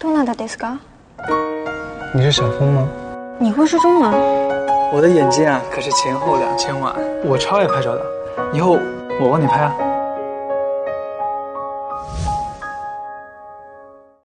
どなたですか？你是小峰吗？你会说中文？我的眼睛啊，可是前后两千万。我超爱拍照的，以后我帮你拍啊。